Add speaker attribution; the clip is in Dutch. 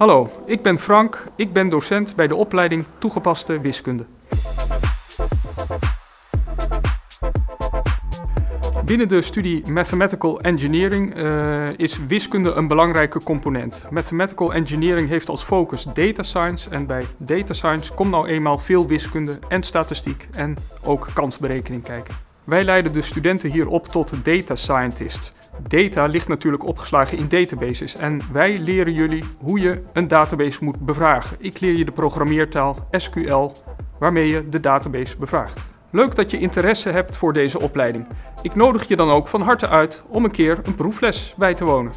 Speaker 1: Hallo, ik ben Frank. Ik ben docent bij de opleiding Toegepaste Wiskunde. Binnen de studie Mathematical Engineering uh, is wiskunde een belangrijke component. Mathematical Engineering heeft als focus data science en bij data science komt nou eenmaal veel wiskunde en statistiek en ook kansberekening kijken. Wij leiden de studenten hier op tot data scientist. Data ligt natuurlijk opgeslagen in databases en wij leren jullie hoe je een database moet bevragen. Ik leer je de programmeertaal SQL waarmee je de database bevraagt. Leuk dat je interesse hebt voor deze opleiding. Ik nodig je dan ook van harte uit om een keer een proefles bij te wonen.